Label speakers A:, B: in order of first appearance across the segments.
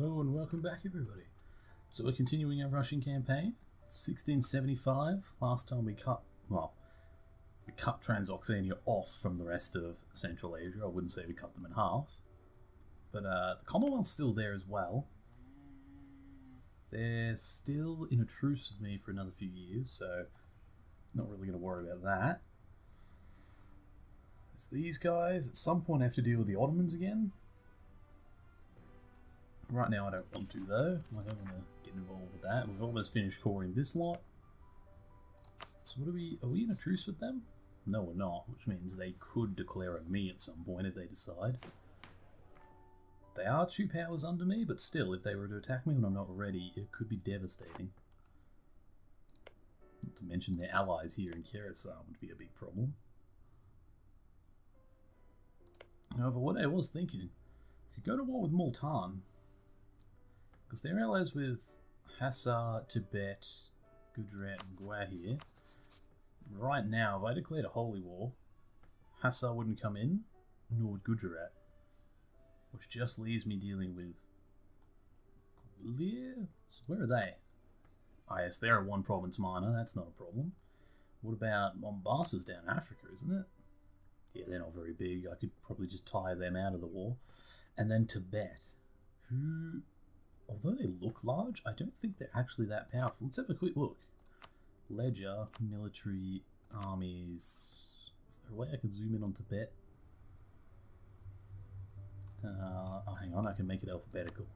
A: Hello and welcome back everybody. So we're continuing our Russian campaign. 1675. Last time we cut, well, we cut Transoxania off from the rest of Central Asia. I wouldn't say we cut them in half. But uh, the Commonwealth's still there as well. They're still in a truce with me for another few years, so not really going to worry about that. It's these guys. At some point I have to deal with the Ottomans again. Right now I don't want to though. I don't want to get involved with that. We've almost finished coring this lot. So what are we, are we in a truce with them? No we're not, which means they could declare on me at some point if they decide. They are two powers under me, but still, if they were to attack me when I'm not ready, it could be devastating. Not to mention their allies here in Khorasan would be a big problem. However, what I was thinking, could go to war with Multan, because they're allies with Hasar, Tibet, Gujarat, and Gua here. Right now, if I declared a holy war, Hasar wouldn't come in, nor would Gujarat. Which just leaves me dealing with Gwalior? So where are they? Ah yes, they're a one province minor, that's not a problem. What about Mombasa's down in Africa, isn't it? Yeah, they're not very big. I could probably just tire them out of the war. And then Tibet, who although they look large, I don't think they're actually that powerful. Let's have a quick look. Ledger, military, armies. Is there a way I can zoom in on Tibet? Uh, oh, hang on, I can make it alphabetical.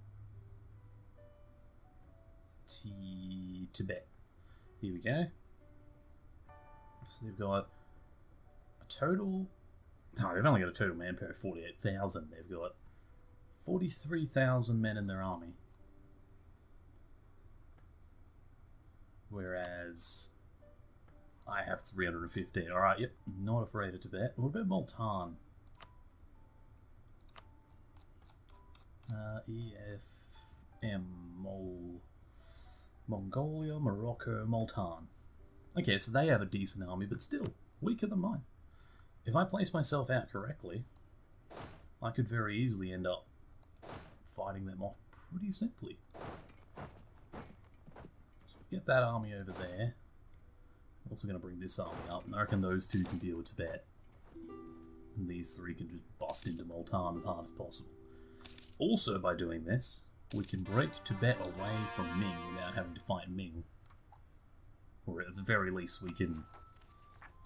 A: T Tibet. Here we go. So they've got a total. Oh, they've only got a total manpower of 48,000. They've got 43,000 men in their army. Whereas I have 315. Alright, yep, not afraid of Tibet. What about Multan? Uh, EFM, Mol, Mongolia, Morocco, Multan. Okay, so they have a decent army, but still weaker than mine. If I place myself out correctly, I could very easily end up fighting them off pretty simply. Get that army over there. Also going to bring this army up, and I reckon those two can deal with Tibet. And these three can just bust into Multan as hard as possible. Also, by doing this, we can break Tibet away from Ming without having to fight Ming. Or at the very least, we can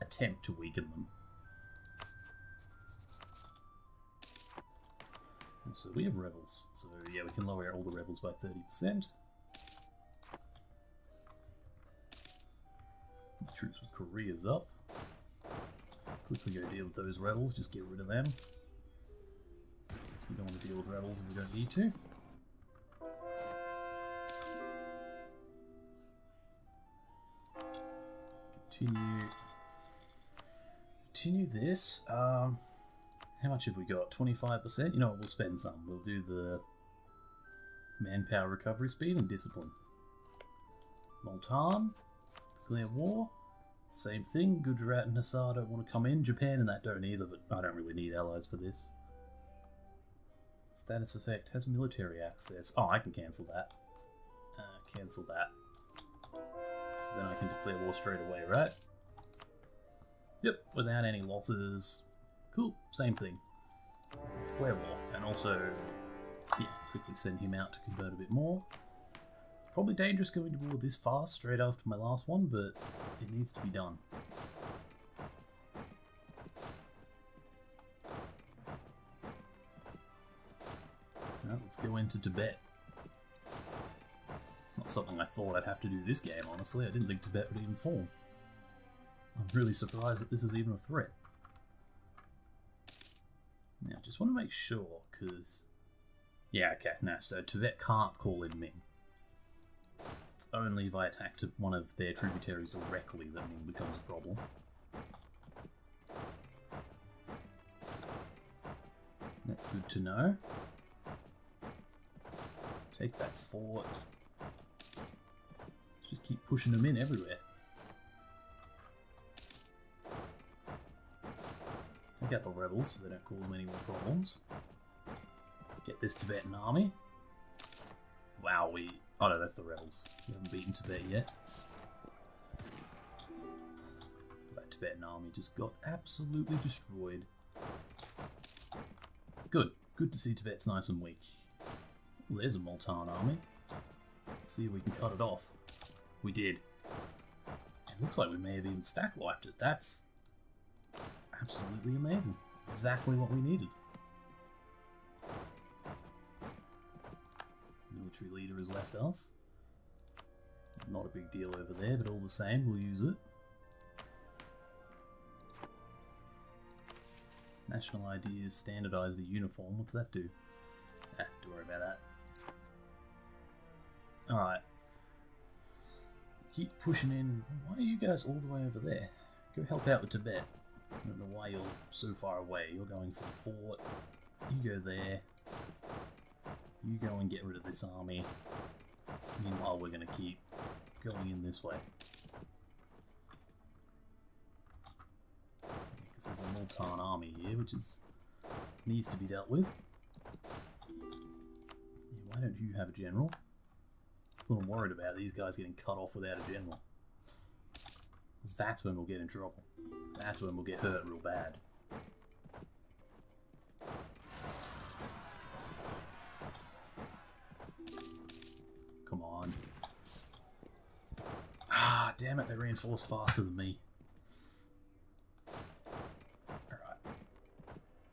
A: attempt to weaken them. And so we have rebels. So yeah, we can lower all the rebels by 30%. Troops with Korea's up. Quickly go deal with those rebels, just get rid of them. We don't want to deal with rebels if we don't need to. Continue. Continue this. Um, how much have we got? 25%? You know what, we'll spend some. We'll do the manpower recovery speed and discipline. Multan. Declare war. Same thing, Gujarat and Hisar don't want to come in. Japan and that don't either, but I don't really need allies for this. Status effect has military access. Oh, I can cancel that. Uh, cancel that. So then I can declare war straight away, right? Yep, without any losses. Cool, same thing. Declare war. And also, yeah, quickly send him out to convert a bit more. Probably dangerous going to war this fast straight after my last one, but it needs to be done. Let's go into Tibet. Not something I thought I'd have to do this game, honestly. I didn't think Tibet would even fall. I'm really surprised that this is even a threat. Now, just want to make sure, because... Yeah, okay, no, so Tibet can't call in Ming. It's only if I attack one of their tributaries directly that Ming becomes a problem. That's good to know. Take that fort. Just keep pushing them in everywhere. Take out the rebels so they don't cause them any more problems. Get this Tibetan army. Wow, we... Oh no, that's the rebels. We haven't beaten Tibet yet. That Tibetan army just got absolutely destroyed. Good. Good to see Tibet's nice and weak. Well, there's a Multan army. Let's see if we can cut it off. We did. It looks like we may have even stack wiped it. That's absolutely amazing. Exactly what we needed. Military leader has left us. Not a big deal over there, but all the same, we'll use it. National ideas, standardise the uniform. What's that do? Ah, don't worry about that. Alright. Keep pushing in. Why are you guys all the way over there? Go help out with Tibet. I don't know why you're so far away. You're going for the fort. You go there. You go and get rid of this army. Meanwhile, we're going to keep going in this way. Because there's a Multan army here, which is needs to be dealt with. Yeah, why don't you have a general? I'm a little worried about these guys getting cut off without a general. Because that's when we'll get in trouble. That's when we'll get hurt real bad. Damn it, they reinforce faster than me. Alright.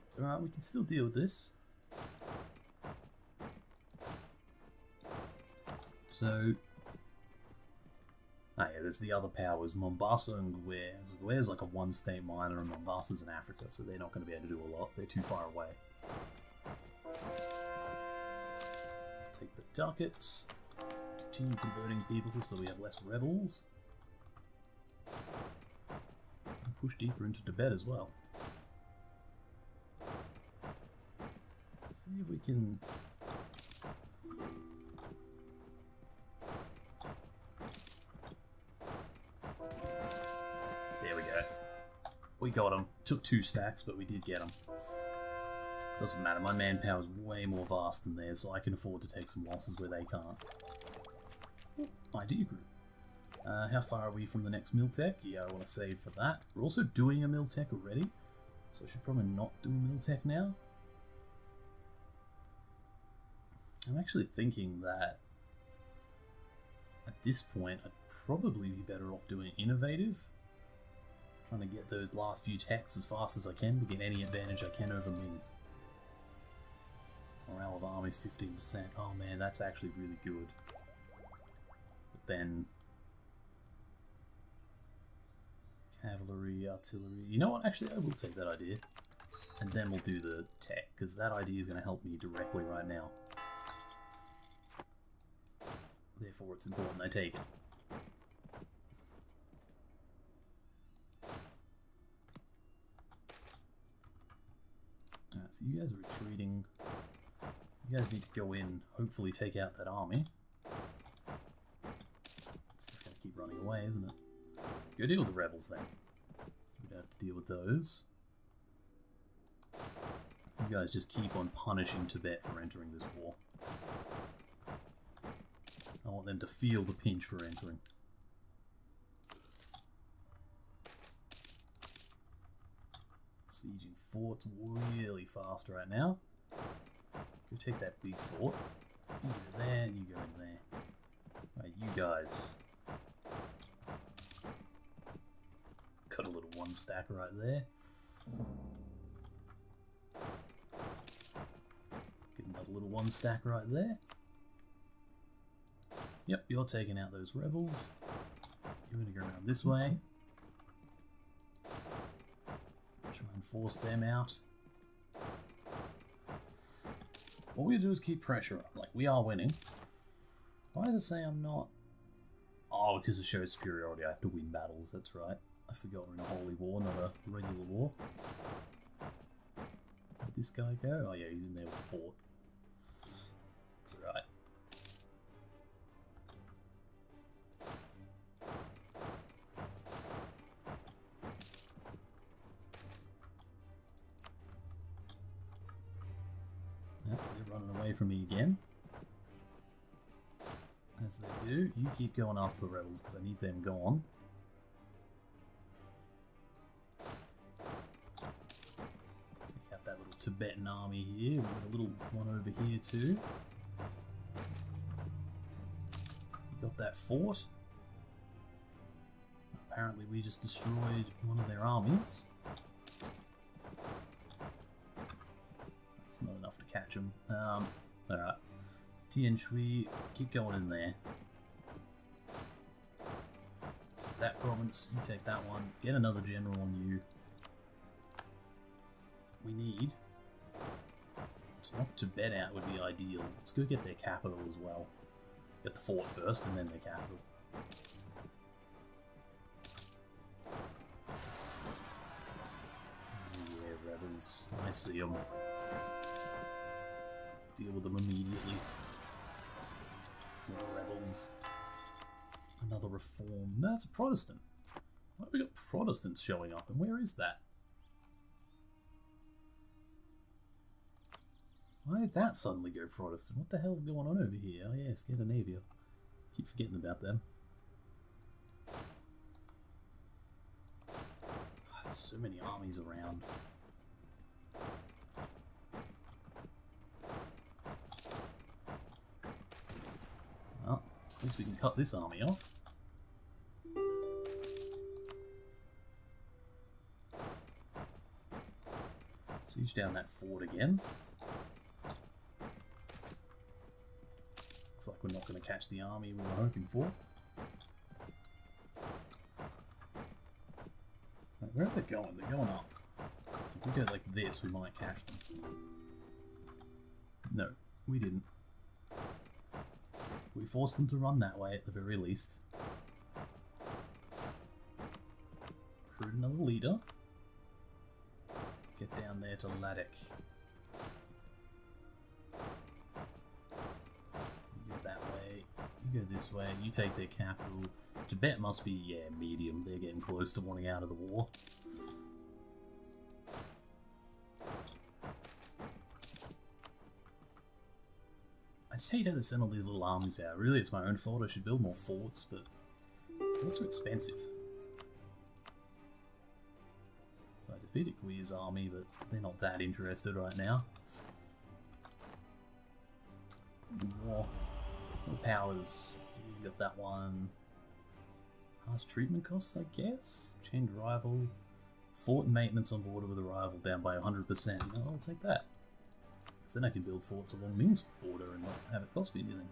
A: It's alright, we can still deal with this. So, Ah, yeah, there's the other powers, Mombasa and Guer. Guer's like a one-state minor, and Mombasa's in Africa, so they're not going to be able to do a lot. They're too far away. Take the ducats. Continue converting people so we have less rebels. Push deeper into Tibet as well. See if we can There we go. We got him. Took two stacks, but we did get him. Doesn't matter, my manpower is way more vast than theirs, so I can afford to take some losses where they can't. Oh, idea group. Uh, how far are we from the next Miltech? Yeah, I want to save for that. We're also doing a Miltech already, so I should probably not do a Miltech now. I'm actually thinking that at this point I'd probably be better off doing Innovative Trying to get those last few techs as fast as I can to get any advantage I can over Ming. Morale of armies 15%. Oh man, that's actually really good. But then... Cavalry, artillery... You know what? Actually, I will take that idea. And then we'll do the tech, because that idea is going to help me directly right now. Therefore, it's important I take it. so you guys are retreating. You guys need to go in, hopefully take out that army. It's just gonna keep running away, isn't it? Go deal with the rebels then. We don't have to deal with those. You guys just keep on punishing Tibet for entering this war. I want them to feel the pinch for entering. Sieging fort's really fast right now. Go take that big fort. You go there, you go in there. Right, you guys. Got a little one stack right there. Get another little one stack right there. Yep, you're taking out those rebels. You're going to go around this way. Try and force them out. What we do is keep pressure up. Like, we are winning. Why does it say I'm not? Oh, because it shows superiority. I have to win battles. That's right. I forgot we're in a holy war, not a regular war. Where'd this guy go? Oh yeah, he's in there with four. It's alright. That's they're running away from me again. As they do. You keep going after the rebels because I need them gone. Tibetan army here. Got a little one over here too. Got that fort. Apparently we just destroyed one of their armies. That's not enough to catch them. Um, alright. Tian Shui, keep going in there. That province, you take that one. Get another general on you. We need to knock Tibet out would be ideal. Let's go get their capital as well. Get the fort first and then their capital. Yeah, rebels. I see them. Deal with them immediately. More rebels. Another reform. No, it's a Protestant. Why have we got Protestants showing up? And where is that? Why did that suddenly go Protestant? What the hell's going on over here? Oh yeah, Scandinavia. Keep forgetting about them. Ah, there's so many armies around. Well, at least we can cut this army off. Siege down that fort again. Looks like we're not going to catch the army we were hoping for. where are they going? They're going up. So if we go like this, we might catch them. No, we didn't. We forced them to run that way at the very least. Recruit another leader. Get down there to Ladakh. Go this way. You take their capital. Tibet must be, yeah, medium. They're getting close to wanting out of the war. I just hate how they send all these little armies out. Really, it's my own fault. I should build more forts, but forts are expensive. So I defeated Gui's army, but they're not that interested right now. More powers. We got that one. Harsh treatment costs, I guess. Change rival. Fort maintenance on border with a rival down by 100%. You know, I'll take that. Because then I can build forts along Ming's border and not have it cost me anything.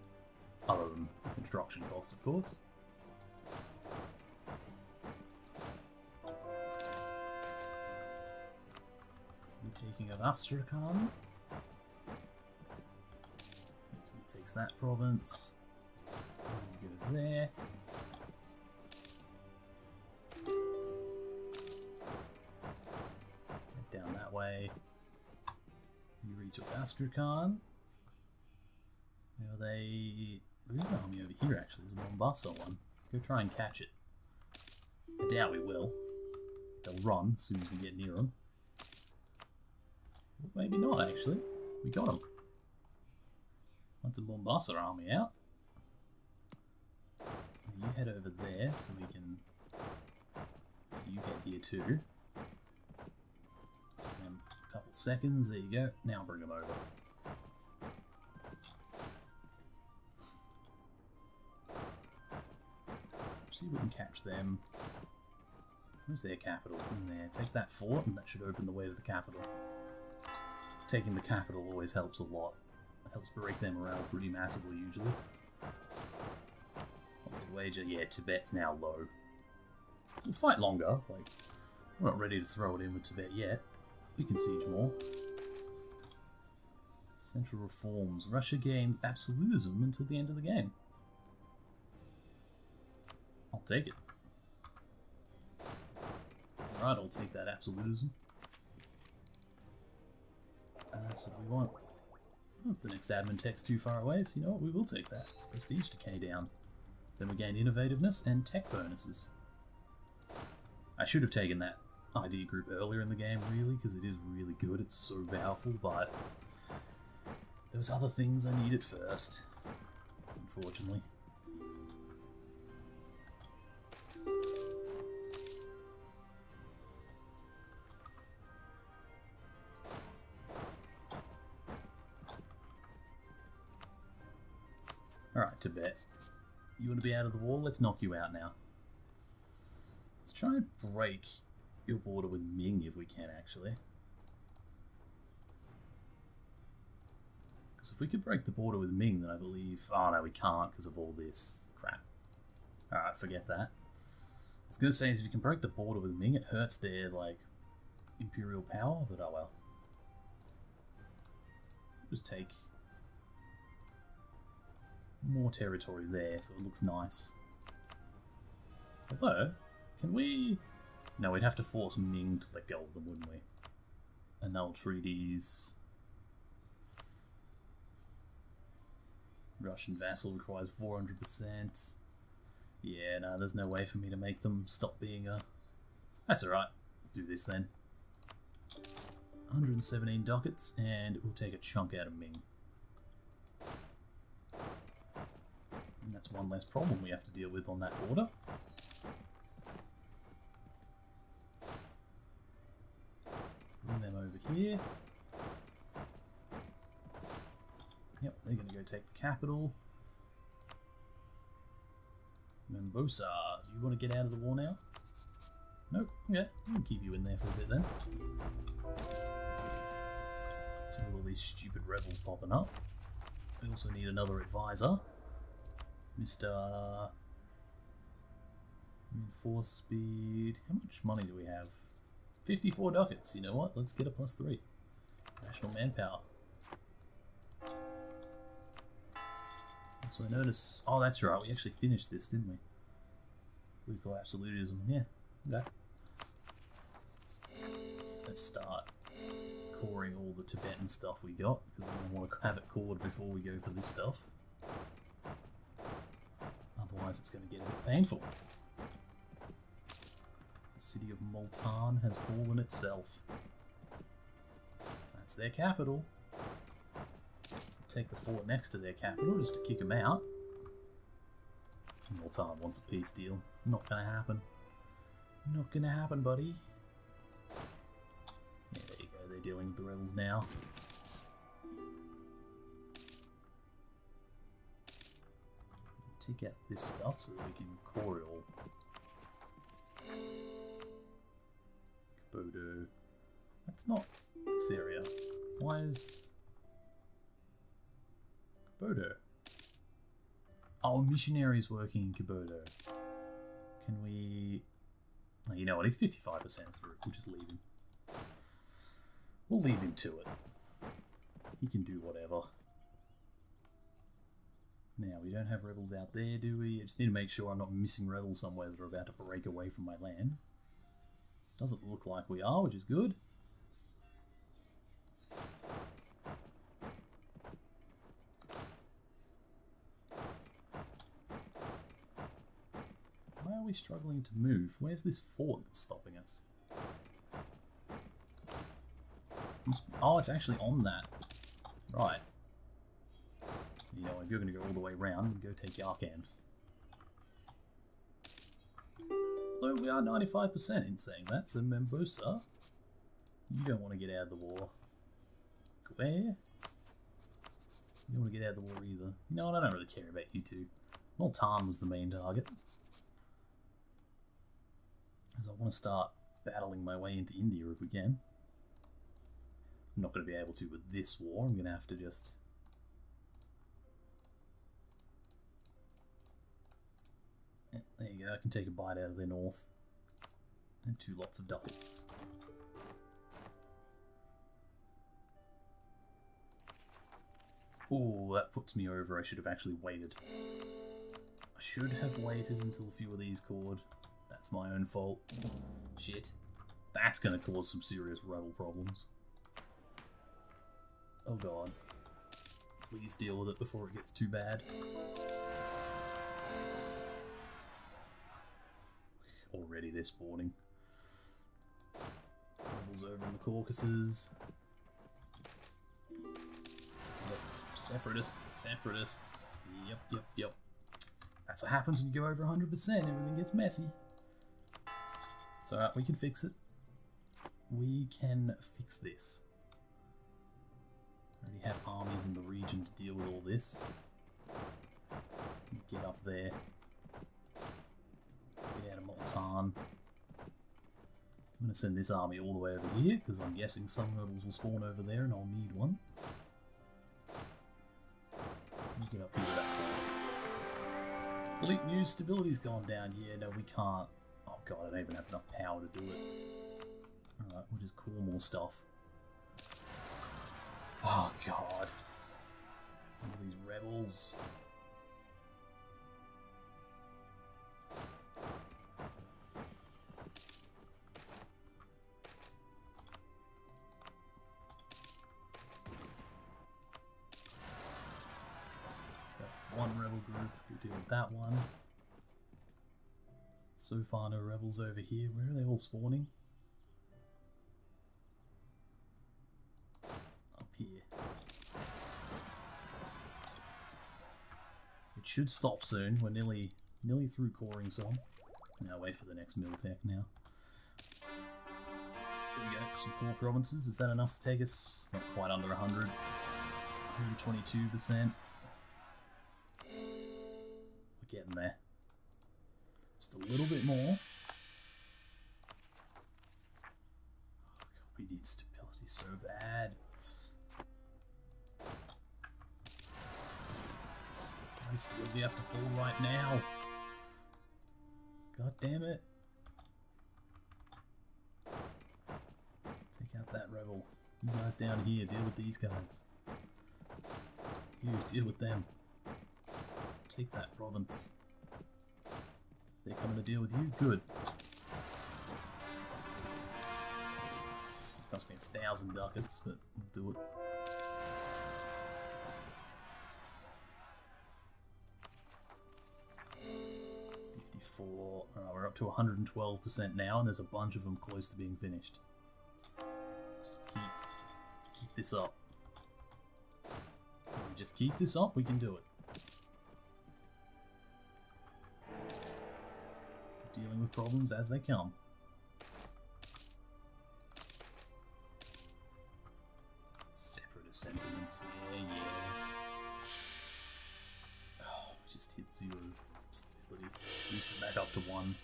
A: Other than construction cost, of course. Taking of Astrakhan. Takes that province. Go there. Down that way. You retook Astrakhan. Now they... There is an army over here actually, there's a Mombasa one. Go try and catch it. I doubt we will. They'll run as soon as we get near them. Maybe not actually. We got them. Want a Mombasa army out. You head over there so we can... You get here too a couple seconds. There you go. Now bring them over. See if we can catch them. Where's their capital? It's in there. Take that fort and that should open the way to the capital. Taking the capital always helps a lot. Helps break their morale pretty massively usually. I wager, yeah, Tibet's now low. We'll fight longer, like, we're not ready to throw it in with Tibet yet. We can siege more. Central reforms. Russia gains absolutism until the end of the game. I'll take it. Alright, I'll take that absolutism. Uh, so we want... The next admin text too far away, so you know what, we will take that. Prestige decay down. Then we gain innovativeness and tech bonuses. I should have taken that ID group earlier in the game, really, because it is really good. It's so powerful, but there was other things I needed first, unfortunately. Be out of the wall. Let's knock you out now. Let's try and break your border with Ming if we can, actually. Because if we could break the border with Ming, then I believe... Oh, no, we can't because of all this crap. Alright, forget that. I was going to say, if you can break the border with Ming, it hurts their, like, imperial power, but oh well. Just take more territory there, so it looks nice. Although, can we... No, we'd have to force Ming to let go of them, wouldn't we? Annul treaties. Russian vassal requires 400%. Yeah, no, there's no way for me to make them stop being a... That's alright. Let's do this then. 117 ducats, and we'll take a chunk out of Ming. That's one less problem we have to deal with on that border. Bring them over here. Yep, they're going to go take the capital. Mombasa, do you want to get out of the war now? Nope, yeah, we'll keep you in there for a bit then. So all these stupid rebels popping up. We also need another advisor. Mr. Uh, force speed. How much money do we have? 54 ducats. You know what? Let's get a plus 3. National manpower. So I notice... Oh, that's right. We actually finished this, didn't we? Political absolutism. Yeah. Okay. Let's start coring all the Tibetan stuff we got, because we want to have it cored before we go for this stuff. Otherwise it's going to get painful. The city of Multan has fallen itself. That's their capital. Take the fort next to their capital just to kick them out. Multan wants a peace deal. Not gonna happen. Not gonna happen, buddy. Yeah, there you go. They're dealing with the rebels now. Take out this stuff so that we can all. Kabodo. That's not this area. Why is... Kabodo? Oh, missionaries working in Kabodo. Can we... Oh, you know what, he's 55% through. We'll just leave him. We'll leave him to it. He can do whatever. Now, we don't have rebels out there, do we? I just need to make sure I'm not missing rebels somewhere that are about to break away from my land. Doesn't look like we are, which is good. Why are we struggling to move? Where's this fort that's stopping us? Oh, it's actually on that. Right you know, if you're going to go all the way around, go take Yarkand. Although we are 95% in saying that, so Mombasa, you don't want to get out of the war. Where? You don't want to get out of the war either. You know what, I don't really care about you two. Multan was the main target. Because I want to start battling my way into India if we can. I'm not going to be able to with this war, I'm going to have to just There you go, I can take a bite out of the north. And two lots of ducats. Oh, that puts me over. I should have actually waited. I should have waited until a few of these cored. That's my own fault. Shit. That's going to cause some serious rebel problems. Oh god. Please deal with it before it gets too bad. Already this morning. Rebels over in the Caucasus. Separatists, separatists. Yep, yep, yep. That's what happens when you go over 100%. Everything gets messy. It's alright, uh, we can fix it. We can fix this. Already have armies in the region to deal with all this. Get up there. Out of Multan. I'm going to send this army all the way over here, because I'm guessing some rebels will spawn over there and I'll need one. Get up here. Elite news, stability's gone down. Yeah, no, we can't. Oh god, I don't even have enough power to do it. Alright, we'll just call more stuff. Oh god. All these rebels. That one. So far, no rebels over here. Where are they all spawning? Up here. It should stop soon. We're nearly nearly through coring some. Now wait for the next mill tech now. There we go, some core provinces. Is that enough to take us? Not quite under 100. 122%. There. Just a little bit more. Oh god, we need stability so bad. Still we have to fall right now? God damn it. Take out that rebel. You guys down here, deal with these guys. You deal with them. Take that province. They're coming to deal with you? Good. Cost me a thousand ducats, but do it. Fifty-four. We're up to 112% now, and there's a bunch of them close to being finished. Just keep keep this up. If we just keep this up, we can do it. Dealing with problems as they come. Separatist sentiments, yeah, yeah. Oh, just hit zero stability. Boost it back up to one.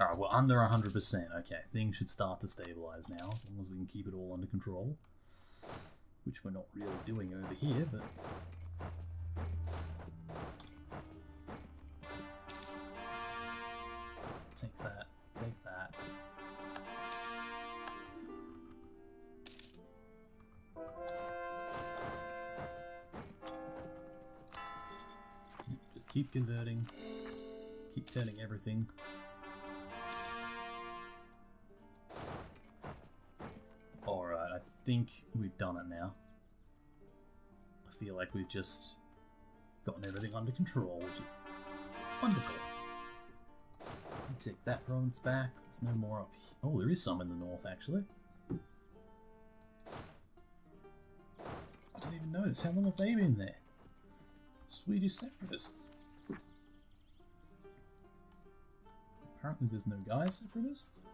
A: Alright, we're under 100%. Okay, things should start to stabilize now, as long as we can keep it all under control. Which we're not really doing over here, but keep converting. Keep turning everything. Alright, I think we've done it now. I feel like we've just gotten everything under control, which is wonderful. Take that province back. There's no more up here. Oh, there is some in the north, actually. I didn't even notice. How long have they been there? Swedish separatists. Apparently there's no Gaia separatists.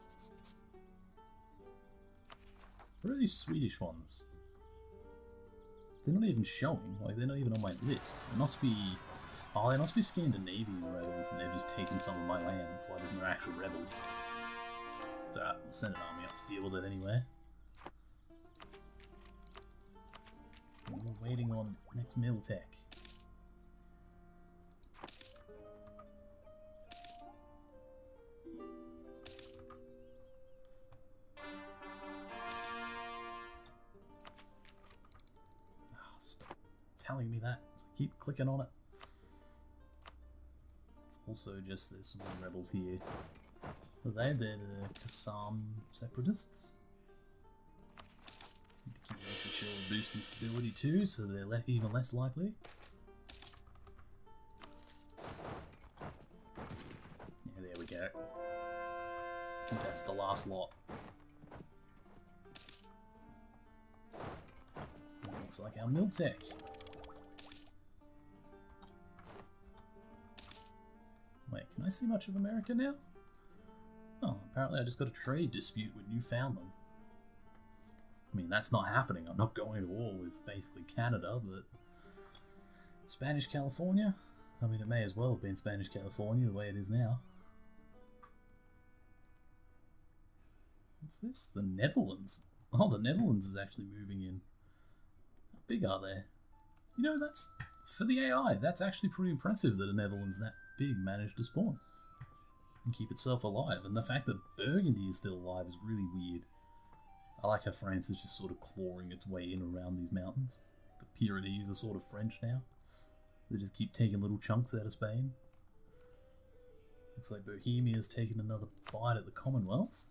A: Where are these Swedish ones? They're not even showing. Like, they're not even on my list. They must be Oh, they must be Scandinavian rebels, and they've just taken some of my land. That's why there's no actual rebels. So, uh, we'll send an army up to deal with it anyway. We're waiting on next Miltech. Keep clicking on it It's also just there's some rebels here. Are they? They're the Kassam separatists. Need to keep making sure we boost some stability too, so they're le even less likely. Yeah, there we go. I think that's the last lot. looks like our Miltech. Can I see much of America now? Oh, apparently I just got a trade dispute with Newfoundland. I mean, that's not happening. I'm not going to war with basically Canada, but Spanish California? I mean, it may as well have been Spanish California the way it is now. What's this? The Netherlands. Oh, the Netherlands is actually moving in. How big are they? You know, that's for the AI. That's actually pretty impressive that the Netherlands that big managed to spawn and keep itself alive. And the fact that Burgundy is still alive is really weird. I like how France is just sort of clawing its way in around these mountains. The Pyrenees are sort of French now. They just keep taking little chunks out of Spain. Looks like Bohemia's taken another bite at the Commonwealth.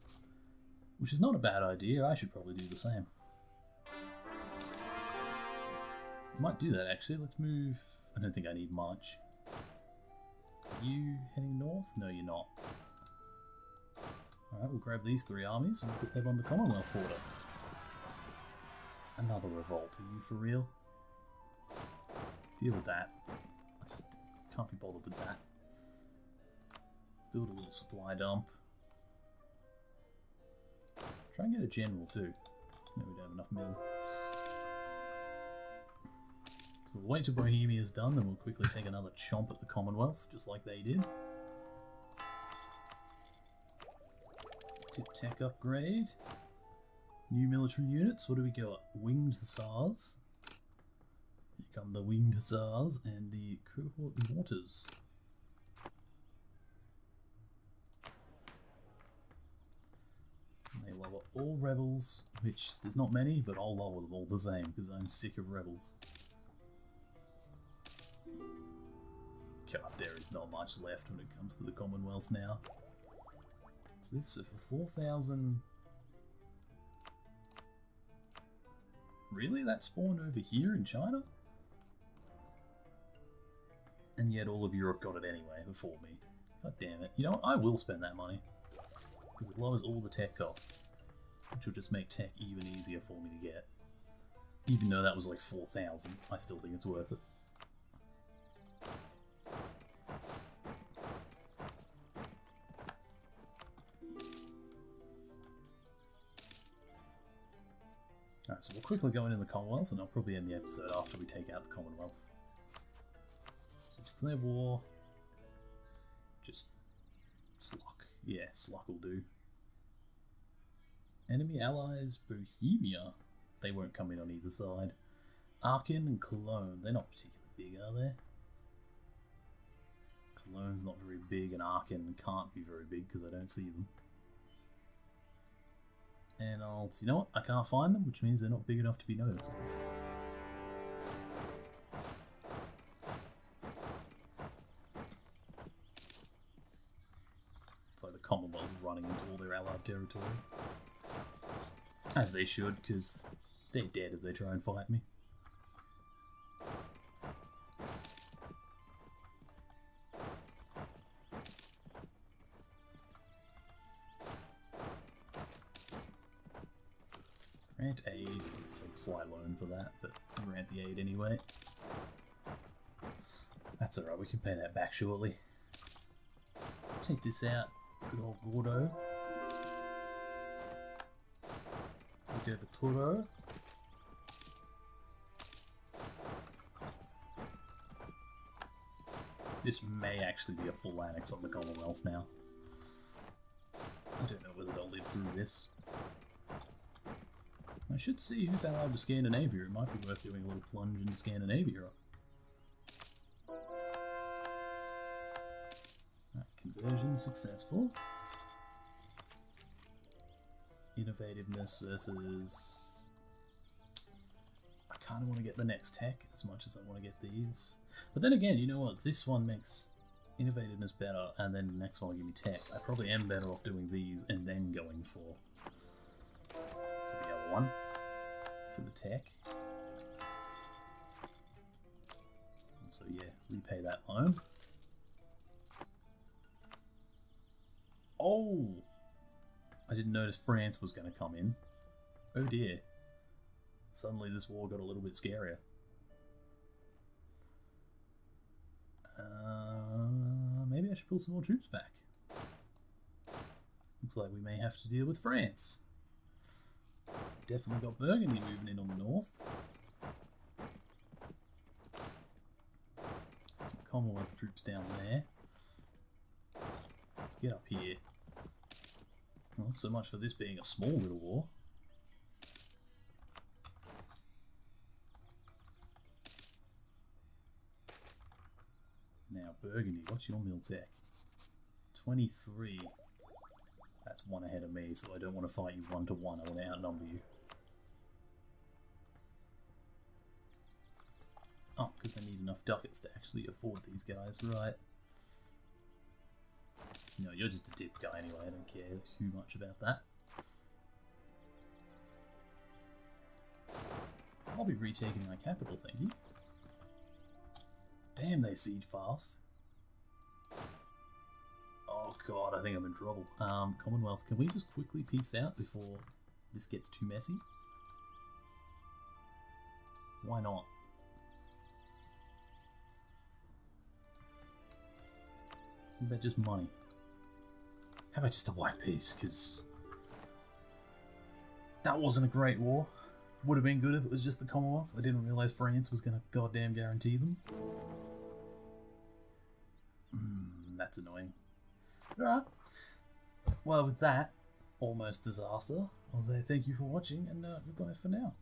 A: Which is not a bad idea, I should probably do the same. I might do that actually, let's move... I don't think I need much. You heading north? No, you're not. Alright, we'll grab these three armies and put them on the Commonwealth border. Another revolt, are you for real? Deal with that. I just can't be bothered with that. Build a little supply dump. Try and get a general too. No, we don't have enough mill. We'll wait till Bohemia's done, then we'll quickly take another chomp at the Commonwealth, just like they did. Tip tech upgrade. New military units, what do we got? Winged Hussars. Here come the Winged Hussars and the Coehorn Mortars. They lower all rebels, which there's not many, but I'll lower them all the same because I'm sick of rebels. God, uh, there is not much left when it comes to the Commonwealth now. What's this? For 4,000... Really? That spawned over here in China? And yet all of Europe got it anyway before me. God damn it. You know what? I will spend that money. Because it lowers all the tech costs. Which will just make tech even easier for me to get. Even though that was like 4,000, I still think it's worth it. So we'll quickly go into the Commonwealth, and I'll probably end the episode after we take out the Commonwealth. So declare war. Just Slock. Yeah, Slock will do. Enemy allies, Bohemia. They won't come in on either side. Aachen and Cologne. They're not particularly big, are they? Cologne's not very big, and Aachen can't be very big because I don't see them. And I'll, you know what, I can't find them, which means they're not big enough to be noticed. It's like the Commonwealth's running into all their allied territory. As they should, because they're dead if they try and fight me. But grant the aid anyway. That's alright, we can pay that back shortly. Take this out. Good old Gordo. We go Toro. This may actually be a full annex on the Commonwealth now. I don't know whether they'll live through this. I should see who's allied with Scandinavia. It might be worth doing a little plunge in Scandinavia. Right, conversion successful. Innovativeness versus... I kind of want to get the next tech as much as I want to get these. But then again, you know what? This one makes innovativeness better, and then the next one will give me tech. I probably am better off doing these and then going for for the other one, for the tech. So yeah, repay that loan. Oh! I didn't notice France was going to come in. Oh dear. Suddenly this war got a little bit scarier. Uh, maybe I should pull some more troops back. Looks like we may have to deal with France. Definitely got Burgundy moving in on the north. Some Commonwealth troops down there. Let's get up here. Well, so much for this being a small little war. Now, Burgundy, what's your mil tech? 23. That's one ahead of me, so I don't want to fight you one to one. I want to outnumber you. Oh, because I need enough ducats to actually afford these guys, right. No, you're just a dip guy anyway, I don't care too much about that. I'll be retaking my capital, thank you. Damn, they siege fast. God, I think I'm in trouble. Um, Commonwealth, can we just quickly peace out before this gets too messy? Why not? What about just money? How about just a white peace? Because that wasn't a great war. Would have been good if it was just the Commonwealth. I didn't realise France was going to goddamn guarantee them. Mm, that's annoying. Alright. Well, with that almost disaster, I'll say thank you for watching and uh, goodbye for now.